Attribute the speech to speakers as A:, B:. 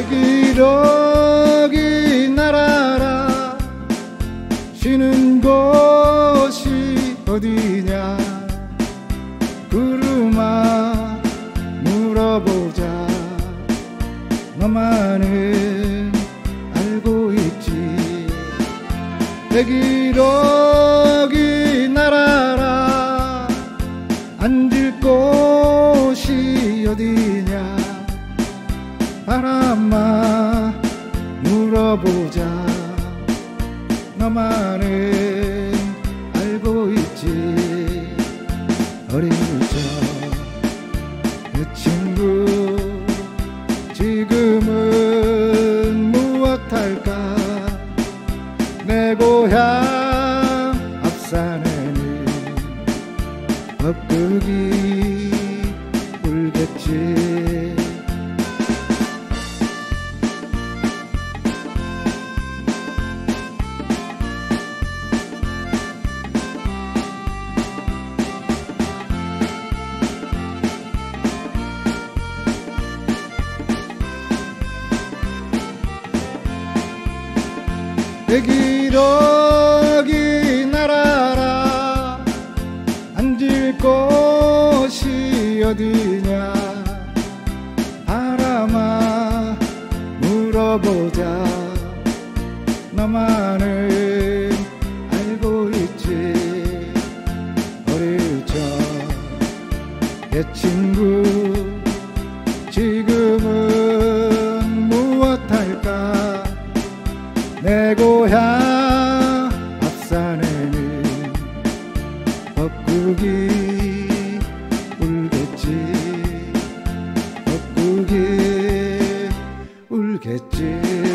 A: 기러기 날아라. 쉬는 곳이 어디냐? 구름아 물어보자. 너만은 알고 있지. 대기러기 날아라. 앉을 곳이 어디냐 바람아 물어보자. 너만은 알고 있지. 어린 적내 친구 지금은 무엇할까? 내 고향 앞산에는 벚극이 울겠지 대기러기 날아라. 앉을 곳이 어디냐? 바람아 물어보자. 너만은 알고 있지. 어릴 적내 친구 지금 내 고향 앞산에는 벚국이 울겠지 벚국이 울겠지.